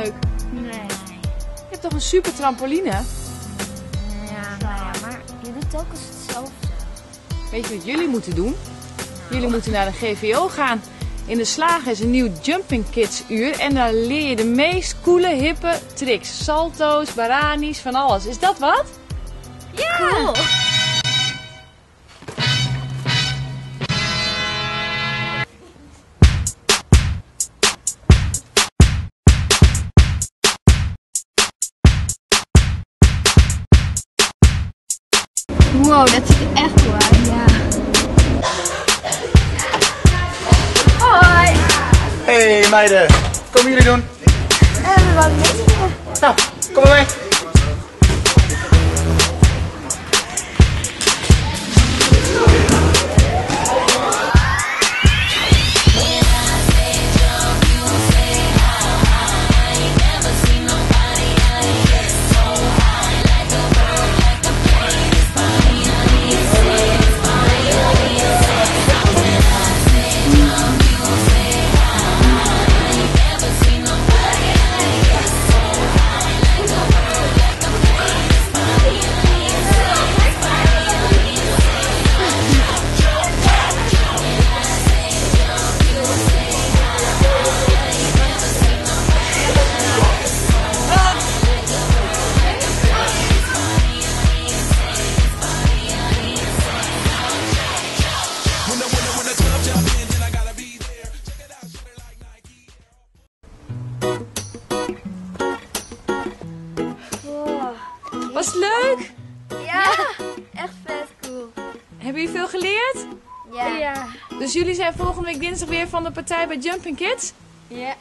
leuk? Nee. Je hebt toch een super trampoline? Ja, nou maar je doet ook hetzelfde. Weet je wat jullie moeten doen? Jullie moeten naar de GVO gaan. In de slagen is een nieuw Jumping Kids uur. En daar leer je de meest coole, hippe tricks. Salto's, baranies, van alles. Is dat wat? Ja! Cool. Wow, dat ziet er echt cool uit. Ja. Hoi! Hey meiden, komen jullie doen? En we wouden. Nou, kom maar mee. Was het leuk? Ja, echt vet cool. Hebben jullie veel geleerd? Ja. Ja. Dus jullie zijn volgende week dinsdag weer van de partij bij Jumping Kids? Ja.